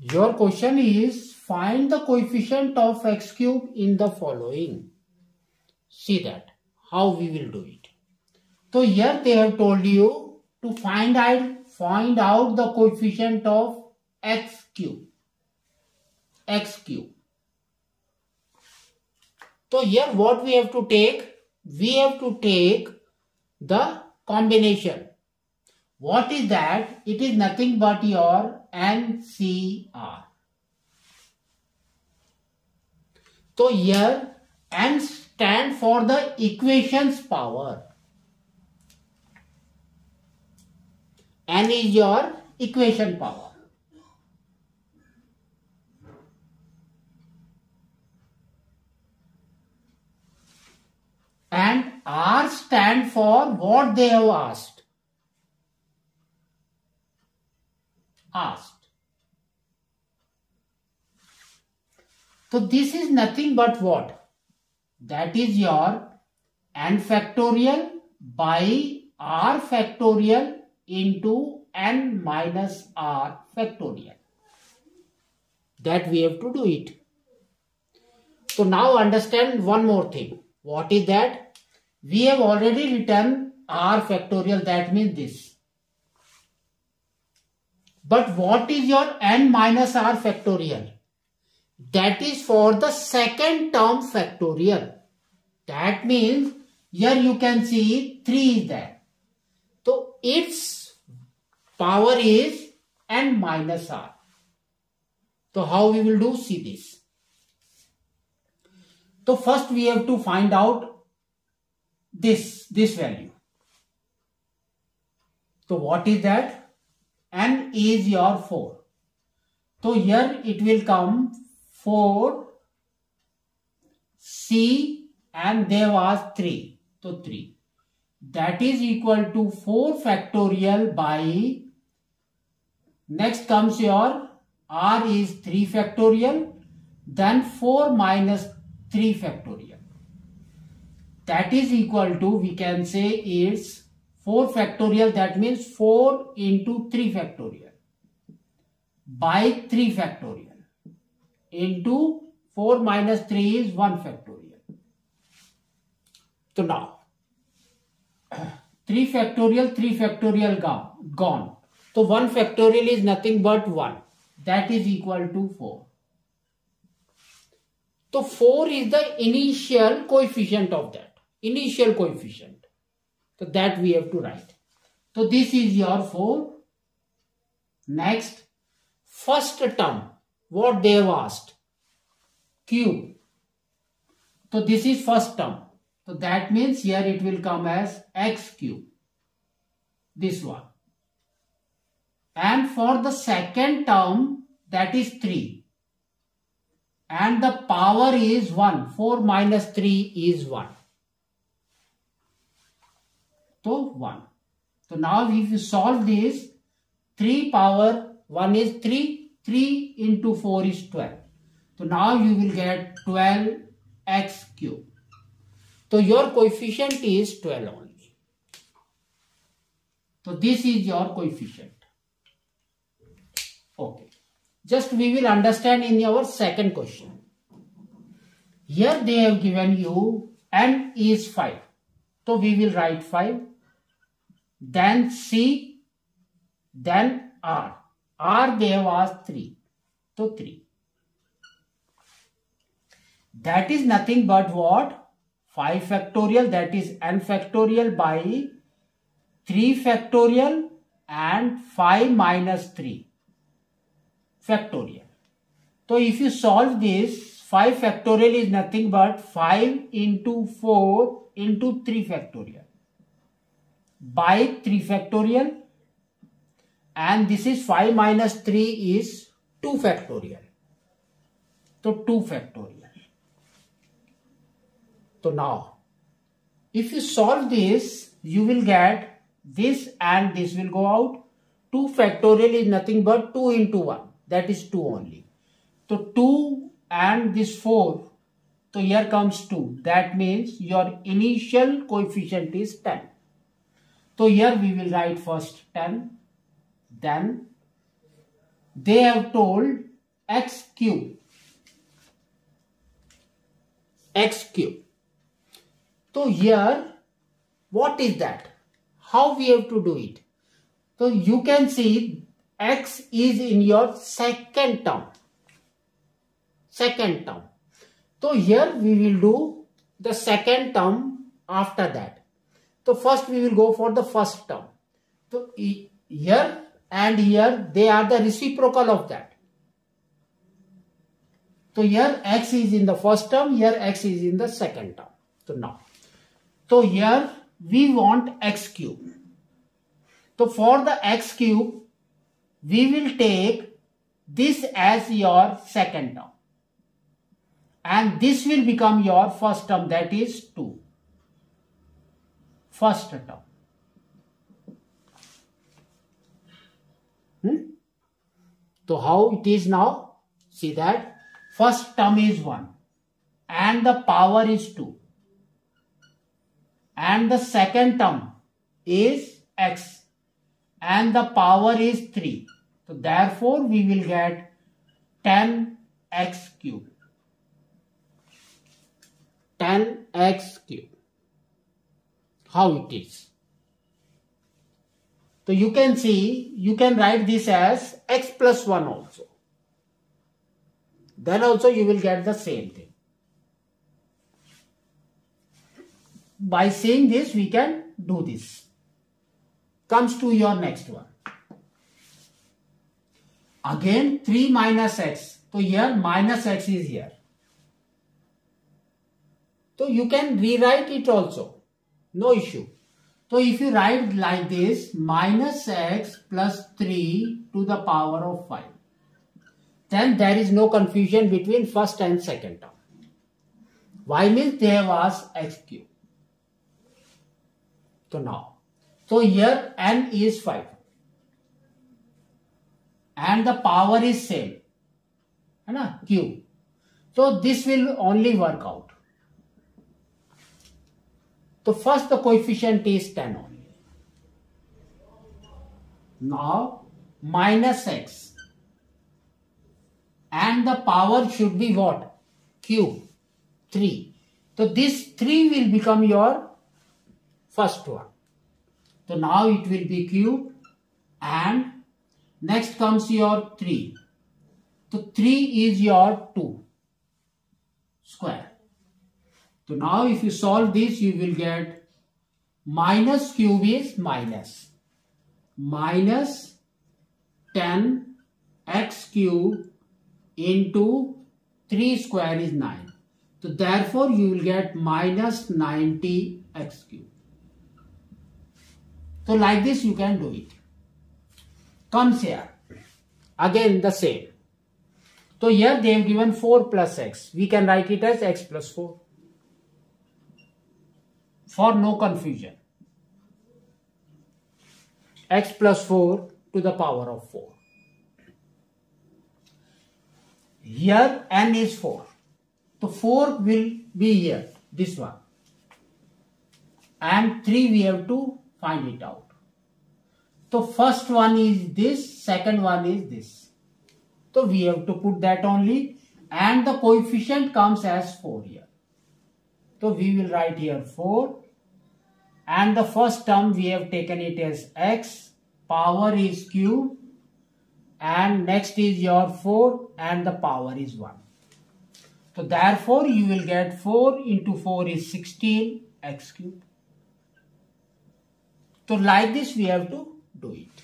Your question is find the coefficient of x cube in the following. See that how we will do it. So here they have told you to find out find out the coefficient of x cube. x cube. So here what we have to take? We have to take the combination. What is that? It is nothing but your NCR. So here N stand for the equations power. N is your equation power. And R stand for what they have asked. Asked. So this is nothing but what? That is your n factorial by r factorial into n minus r factorial. That we have to do it. So now understand one more thing. What is that? We have already written r factorial that means this. But what is your n minus r factorial? That is for the second term factorial. That means here you can see 3 is there. So its power is n minus r. So how we will do? See this. So first we have to find out this, this value. So what is that? N is your 4. So here it will come 4 C and there was 3. So 3. That is equal to 4 factorial by next comes your R is 3 factorial then 4 minus 3 factorial. That is equal to we can say it's 4 factorial that means 4 into 3 factorial by 3 factorial into 4 minus 3 is 1 factorial. So now 3 factorial 3 factorial gone. gone. So 1 factorial is nothing but 1 that is equal to 4. So 4 is the initial coefficient of that. Initial coefficient. So that we have to write. So this is your 4. Next, first term what they have asked. Cube. So this is first term. So that means here it will come as x cube. This one. And for the second term that is 3. And the power is 1. 4 minus 3 is 1. So 1. So now if you solve this, 3 power 1 is 3 3 into 4 is 12. So now you will get 12x cube. So your coefficient is 12 only. So this is your coefficient. Okay. Just we will understand in our second question. Here they have given you n is 5. So we will write 5. Then C. Then R. R have asked 3. So 3. That is nothing but what? 5 factorial that is n factorial by 3 factorial and 5 minus 3 factorial. So if you solve this 5 factorial is nothing but 5 into 4 into 3 factorial by 3 factorial and this is 5 minus 3 is 2 factorial. So 2 factorial. So now if you solve this you will get this and this will go out. 2 factorial is nothing but 2 into 1 that is 2 only. So 2 and this 4 so here comes 2 that means your initial coefficient is 10. So here we will write first 10 then they have told x cube. x cube. So here, what is that? How we have to do it? So you can see x is in your second term. Second term. So here we will do the second term after that. So first we will go for the first term. So here and here they are the reciprocal of that. So here x is in the first term, here x is in the second term. So now, so here we want x cube. So for the x cube, we will take this as your second term. And this will become your first term that is 2. First term. Hmm? So how it is now? See that first term is 1 and the power is 2 and the second term is x and the power is 3. So therefore we will get 10x cube. 10x cube. How it is? So you can see, you can write this as x plus 1 also. Then also you will get the same thing. By saying this, we can do this. Comes to your next one. Again 3 minus x. So here minus x is here. So you can rewrite it also. No issue. So if you write like this, minus x plus 3 to the power of 5. Then there is no confusion between first and second term. Y means there was x cube. So now, so here n is 5. And the power is same. Hai Q. So this will only work out. So first the coefficient is 10 only. Now minus x and the power should be what? Q 3. So this 3 will become your first one. So now it will be cube and next comes your 3. So 3 is your 2 square. So now if you solve this, you will get minus cube is minus. Minus 10 x cube into 3 square is 9. So therefore you will get minus 90 x cube. So like this you can do it. Comes here. Again the same. So here they have given 4 plus x. We can write it as x plus 4 for no confusion. x plus 4 to the power of 4. Here n is 4. So 4 will be here, this one. And 3 we have to find it out. So first one is this, second one is this. So we have to put that only and the coefficient comes as 4 here. So we will write here 4 and the first term we have taken it as x power is cube and next is your 4 and the power is 1. So therefore you will get 4 into 4 is 16 x cube. So like this we have to do it.